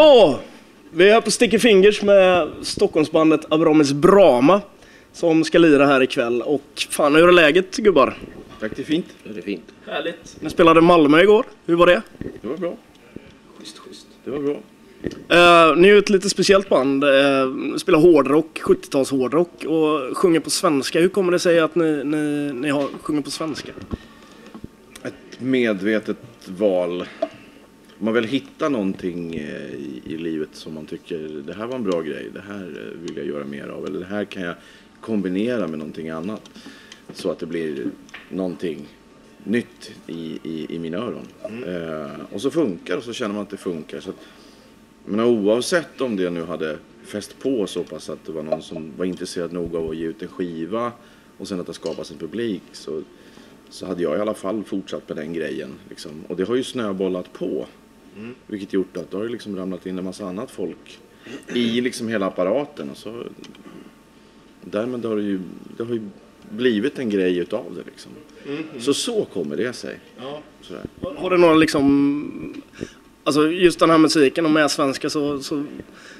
Ja, vi är här på Sticky Fingers med Stockholmsbandet Abramis Brama som ska lira här ikväll. Och fan, hur är läget gubbar? Tack, det är fint. Det är fint. Härligt. Ni spelade Malmö igår. Hur var det? Det var bra. Schysst, schysst. Det var bra. Uh, ni är ju ett lite speciellt band. Uh, spelar hårdrock, 70-tals hårdrock och sjunger på svenska. Hur kommer det sig att ni, ni, ni har, sjunger på svenska? Ett medvetet val. Man vill hitta någonting eh, i, i livet som man tycker det här var en bra grej, det här eh, vill jag göra mer av eller det här kan jag kombinera med någonting annat. Så att det blir någonting nytt i, i, i mina öron. Eh, och så funkar och så känner man att det funkar. Så att, men oavsett om det nu hade fäst på så pass att det var någon som var intresserad nog av att ge ut en skiva och sen att det skapas en publik så, så hade jag i alla fall fortsatt med den grejen. Liksom. Och det har ju snöbollat på. Vilket gjort att det har liksom ramlat in en massa annat folk i liksom hela apparaten. Och så, därmed har det ju, det har ju blivit en grej utav det liksom. Så så kommer det sig. Sådär. Har du några liksom... Alltså just den här musiken och med svenska så, så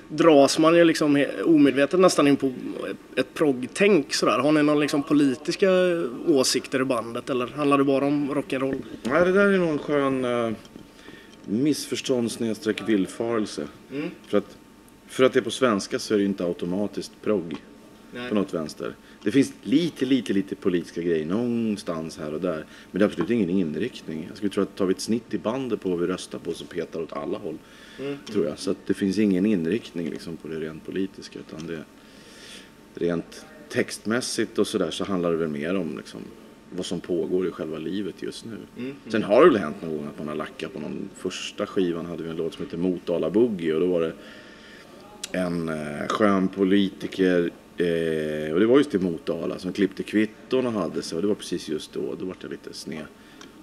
dras man ju liksom omedvetet nästan in på ett, progg-tänk sådär. Har ni några liksom politiska åsikter i bandet eller handlar det bara om rock'n'roll? Nej, det där är nog en skön uh, missförstånd snedstreck villfarelse. För, att, för att det är på svenska så är det inte automatiskt progg på något vänster. Det finns lite, lite, lite politiska grejer någonstans här och där. Men det är absolut ingen inriktning. Jag skulle tro att tar vi ett snitt i bandet på vad vi röstar på så petar åt alla håll. Tror jag. Så att det finns ingen inriktning liksom på det rent politiska. Utan det rent textmässigt och sådär så handlar det väl mer om liksom, vad som pågår i själva livet just nu. Sen har det väl hänt någon gång att man har lackat på någon första skivan hade vi en låt som heter Motala Boogie och då var det en eh, skön politiker eh, och det var just i Motala som klippte kvitton och hade sig och det var precis just då, då var jag lite sned.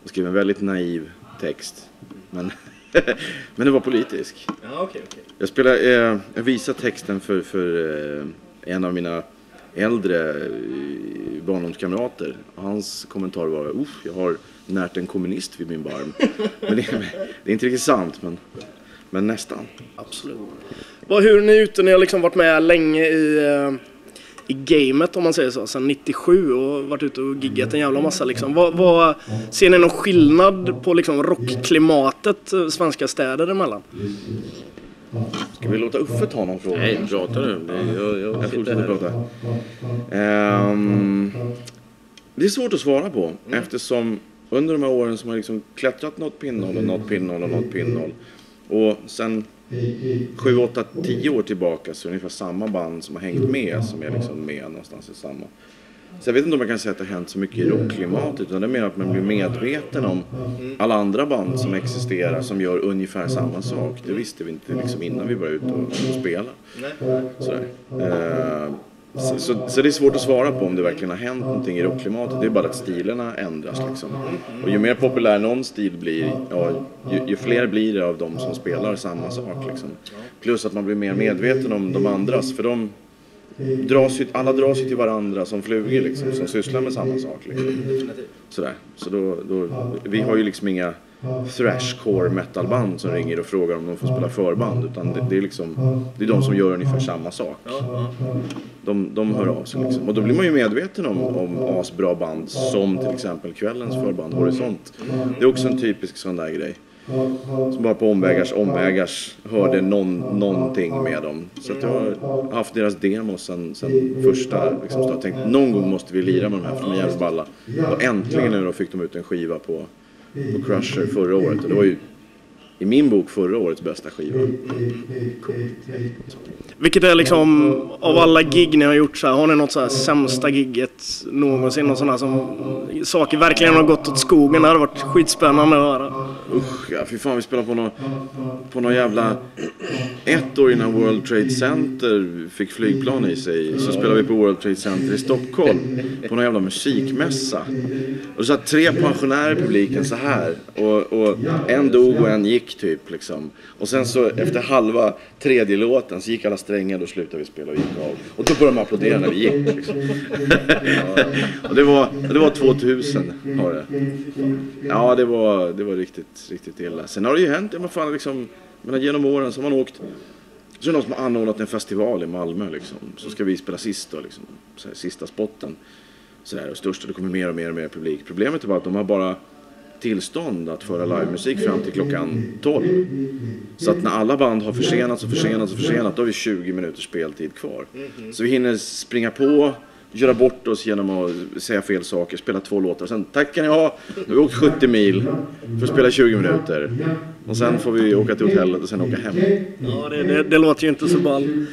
Och skrev en väldigt naiv text. Men, men det var politisk. Ja, okej, okej. Jag, spelade, eh, jag visade texten för, för eh, en av mina äldre eh, barndomskamrater. Hans kommentar var Uff, jag har närt en kommunist vid min barm. men det, det är inte riktigt sant, men, men nästan. Absolut. Vad, hur är ni ute? Ni har liksom varit med länge i, eh, i gamet om man säger så, sedan 97 och varit ute och giggat en jävla massa liksom. Vad, vad, ser ni någon skillnad på liksom rockklimatet eh, svenska städer emellan? Ska vi låta Uffe ta någon fråga? Nej, prata du. Det- Jag, jag, Jag sitter fortsätter prata. Ehm, det är svårt att svara på eftersom under de här åren som har liksom klättrat något pinnhål och något pinnhål och något pinnhål. Och sen 7, 8, 10 år tillbaka så är det ungefär samma band som har hängt med som är liksom med någonstans i samma. Så jag vet inte om man kan säga att det har hänt så mycket i rockklimatet utan det är mer att man blir medveten om alla andra band som existerar som gör ungefär samma sak. Det visste vi inte liksom innan vi började ut och, och spela. Sådär. Eh, så, så, så det är svårt att svara på om det verkligen har hänt någonting i rockklimatet. Det är bara att stilarna ändras liksom. Och ju mer populär någon stil blir, ja, ju, ju fler blir det av de som spelar samma sak liksom. Plus att man blir mer medveten om de andras, för de dras ju, alla dras ju till varandra som flugor liksom, som sysslar med samma sak. Liksom. Sådär. Så då, då, vi har ju liksom inga thrashcore metalband som ringer och frågar om de får spela förband. Utan det, det är liksom, det är de som gör ungefär samma sak. De, de hör av sig liksom. Och då blir man ju medveten om, om asbra band som till exempel kvällens förband Horisont. Det är också en typisk sån där grej. Som bara på omvägars omvägars hörde någon, någonting med dem. Så att jag har haft deras demos sen, sen första liksom, så jag tänkt någon gång måste vi lira med de här för de är jävligt balla. Och äntligen nu då fick de ut en skiva på, på Crusher förra året. Och det var ju i min bok förra årets bästa skiva. Vilket är liksom, av alla gig ni har gjort så här, har ni något så här sämsta gigget någonsin? Något sånt här som saker verkligen har gått åt skogen? Det hade varit skitspännande att höra. Usch, ja, fy fan vi spelade på någon, på någon jävla... Ett år innan World Trade Center fick flygplan i sig så spelade vi på World Trade Center i Stockholm på någon jävla musikmässa. Och så satt tre pensionärer i publiken så här och, och en dog och en gick typ liksom. Och sen så efter halva tredje låten så gick alla strängar och slutade vi spela och gick av. Och då började de applådera när vi gick liksom. och det var, det var 2000 var det. Ja, det var, det var riktigt riktigt, riktigt illa. Sen har det ju hänt, ja, men fan, liksom, men genom åren så har man åkt så är det någon som har anordnat en festival i Malmö liksom. Så ska vi spela sist då liksom. Så här, sista spotten. Sådär, och störst och det kommer mer och mer och mer publik. Problemet är bara att de har bara tillstånd att föra livemusik fram till klockan 12. Så att när alla band har försenats och försenats och försenat då har vi 20 minuters speltid kvar. Så vi hinner springa på, göra bort oss genom att säga fel saker, spela två låtar. Sen tack kan ni ha, nu har vi åkt 70 mil för att spela 20 minuter. Och sen får vi åka till hotellet och sen åka hem. Ja, det, det, det låter ju inte så ball.